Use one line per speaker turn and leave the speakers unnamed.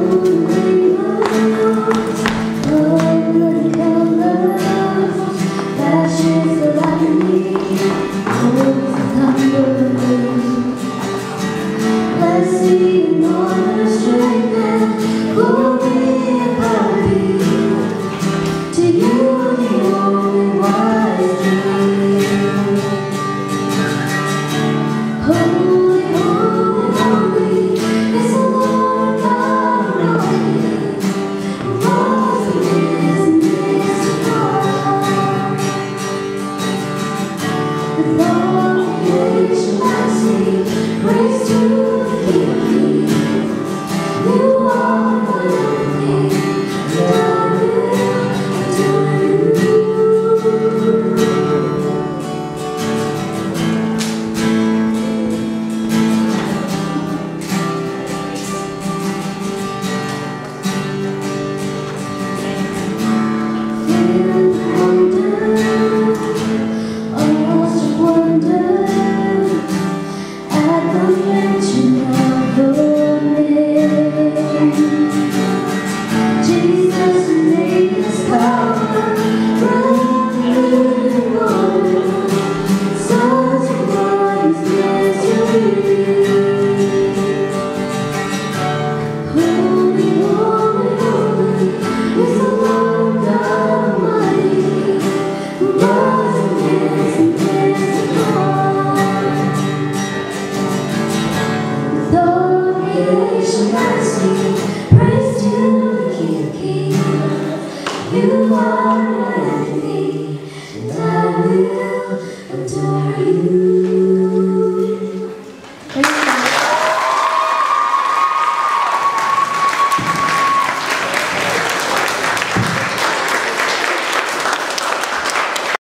Senhor. Praise to you. Deus.